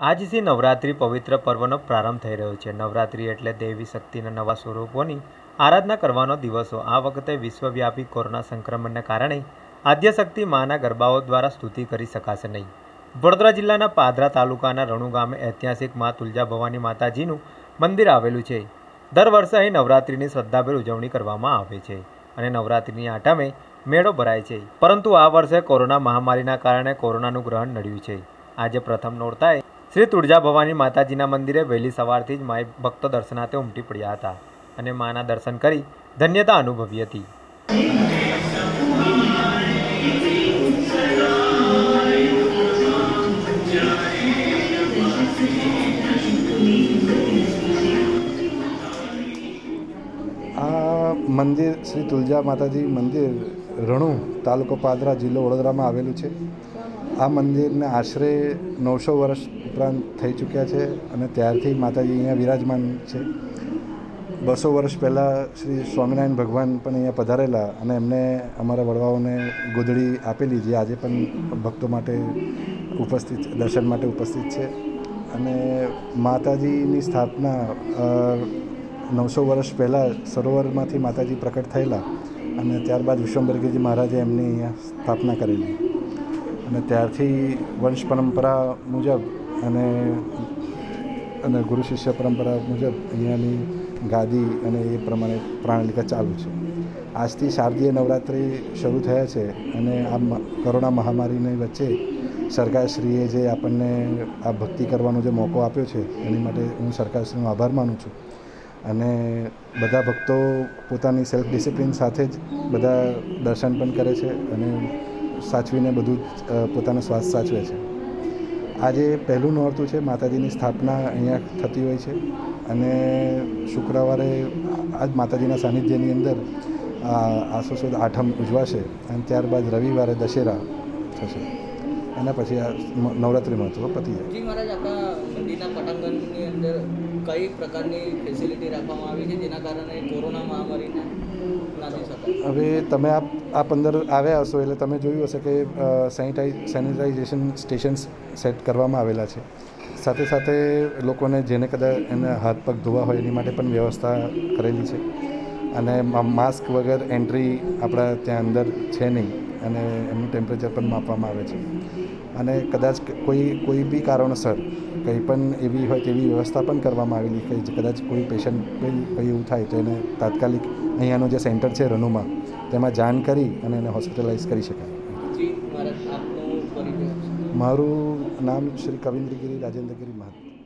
આજથી નવરાત્રિ પવિત્ર પર્વનો પ્રારંભ થઈ રહ્યો છે. નવરાત્રિ એટલે દેવી શક્તિના નવા સ્વરૂપોની આરાધના કરવાનો દિવસો. આ વખતે વિશ્વવ્યાપી કોરોના સંક્રમણને કારણે આદ્યશક્તિ માના ગરબાઓ દ્વારા સ્તુતિ કરી શકાશે નહીં. વડોદરા જિલ્લાના પાદરા તાલુકાના રણુ ગામે ઐતિહાસિક મા તુલજા ભવાની માતાજીનું મંદિર આવેલું છે. દર વર્ષે અહીં નવરાત્રિની શ્રદ્ધાભેર ઉજવણી કરવામાં આવે છે અને નવરાત્રિની આઠમે મેળો ભરાય છે. પરંતુ આ વર્ષે કોરોના મહામારીના કારણે કોરોનાનું ગ્રહણ નડ્યું છે. આજે પ્રથમ નોરતાએ શ્રી તુળજા ભવાની માતાજીના મંદિરે વહેલી સવારથી જ માય ભક્તો દર્શનાર્થે ઉમટી પડ્યા હતા અને માના દર્શન કરી ધન્યતા અનુભવી હતી. આ મંદિર શ્રી તુલજા માતાજી મંદિર રણુ તાલુકો પાદરા જિલ્લો વડોદરામાં આવેલું છે. આ મંદિરને આશરે નવસો વર્ષ ઉપરાંત થઈ ચૂક્યા છે અને ત્યારથી માતાજી અહીંયા વિરાજમાન છે. બસો વર્ષ પહેલાં શ્રી સ્વામિનારાયણ ભગવાન પણ અહીંયા પધારેલા અને એમને અમારા વડવાઓને ગોદડી આપેલી જે આજે પણ ભક્તો માટે ઉપસ્થિત, દર્શન માટે ઉપસ્થિત છે. અને માતાજીની સ્થાપના નવસો વર્ષ પહેલાં સરોવરમાંથી માતાજી પ્રકટ થયેલા અને ત્યારબાદ વિશ્વંભરગીરી મહારાજે એમની અહીંયા સ્થાપના કરેલી. અને ત્યારથી વંશ પરંપરા મુજબ અને અને ગુરુ શિષ્ય પરંપરા મુજબ અહીંયાની ગાદી અને એ પ્રમાણે પ્રણાલિકા ચાલુ છે. આજથી શારદીય નવરાત્રિ શરૂ થયા છે અને આ કોરોના મહામારીની વચ્ચે સરકારશ્રીએ જે આપણને આ ભક્તિ કરવાનો જે મોકો આપ્યો છે, એની માટે હું સરકારશ્રીનો આભાર માનું છું. અને બધા ભક્તો પોતાની સેલ્ફ ડિસિપ્લિન સાથે જ બધા દર્શન પણ કરે છે અને સાચવીને બધું પોતાનો શ્વાસ સાચવે છે. આજે પહેલું નોરતું છે, માતાજીની સ્થાપના અહીંયા થતી હોય છે અને શુક્રવારે આજ માતાજીના સાનિધ્યની અંદર આ આસો સુદ આઠમ ઉજવાશે અને ત્યારબાદ રવિવારે દશેરા થશે. એના પછી આ નવરાત્રિ મહત્વ પતી જાય. મંદિરના પટાંગણની અંદર કઈ પ્રકારની ફેસિલિટી રાખવામાં આવી છે જેના કારણે કોરોના મહામારીને હવે તમે આ આ પંદર આવ્યા હશો એટલે તમે જોયું હશે કે સેનિટાઈઝ સેનિટાઇઝેશન સ્ટેશન્સ સેટ કરવામાં આવેલા છે. સાથે સાથે લોકોને જેને કદાચ એને હાથ પગ ધોવા હોય એની માટે પણ વ્યવસ્થા કરેલી છે. અને માસ્ક વગર એન્ટ્રી આપણા ત્યાં અંદર છે નહીં અને એમનું ટેમ્પરેચર પણ માપવામાં આવે છે. અને કદાચ કોઈ કોઈ બી કારણોસર કંઈ પણ એવી હોય તેવી વ્યવસ્થા પણ કરવામાં આવેલી કે કદાચ કોઈ પેશન્ટ કંઈ કંઈ એવું થાય તો એને તાત્કાલિક અહીંયાનું જે સેન્ટર છે રનુમાં તેમાં જાણ કરી અને એને હોસ્પિટલાઇઝ કરી શકાય. મારું નામ શ્રી કવિન્દ્રગીરી રાજેન્દ્રગીરી મહાત્મા